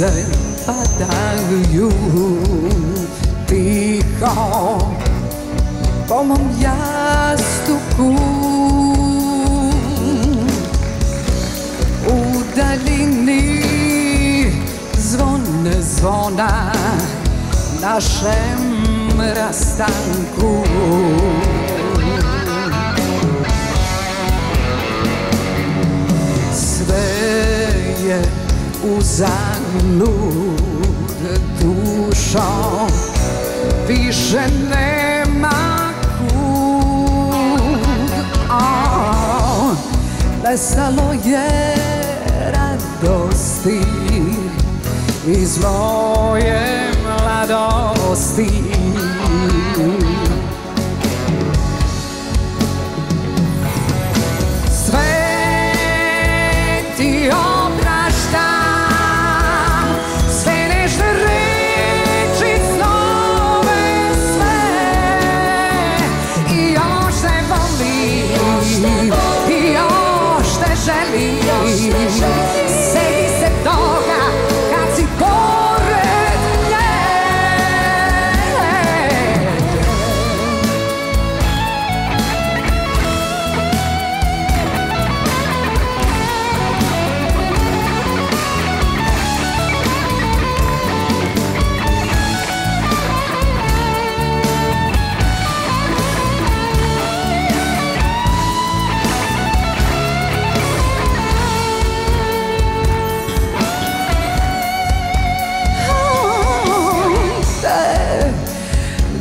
suze padaju tiho po mom jastuku? U daljini zvone zvona našem rastanku. Sve je uzalud dušo Više nema kud. Oh, Nestalo je radosti Iz moje mladosti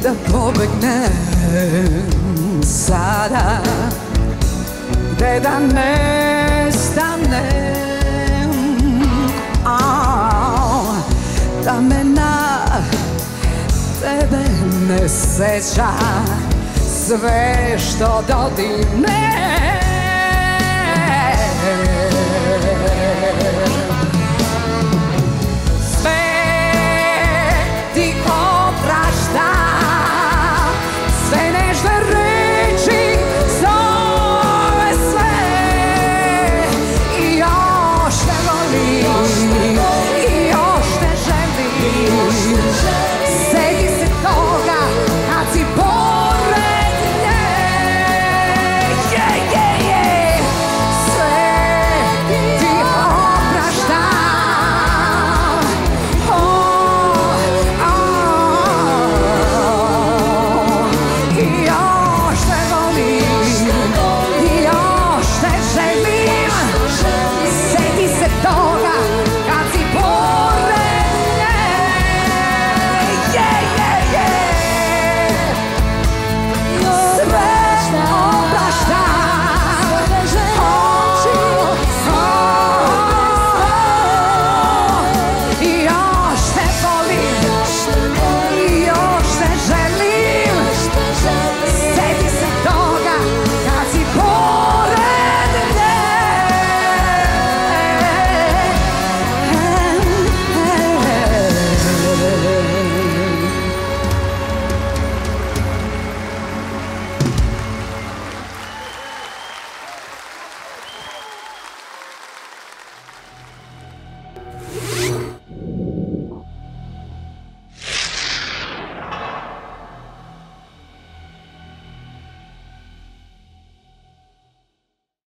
da pobegnem sada Gde da nestanem Au, Da me na tebe ne seća Sve što dodirne Yeah.